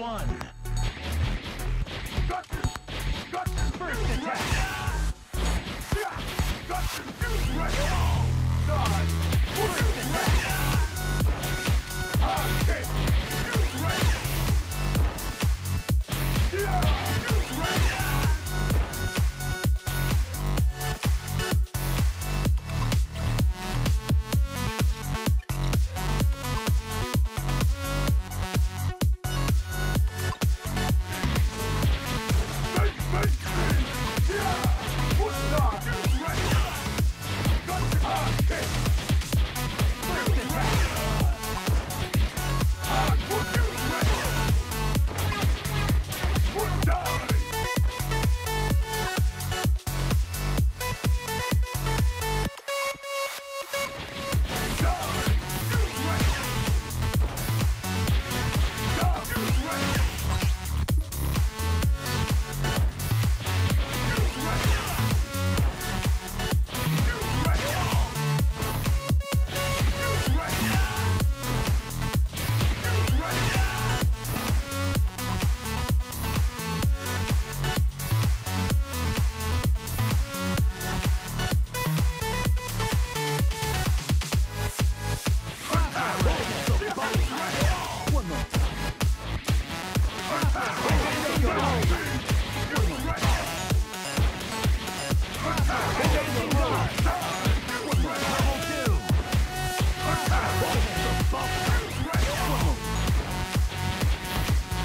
one.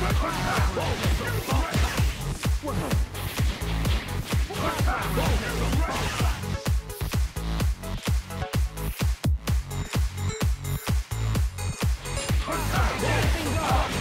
Something wrong.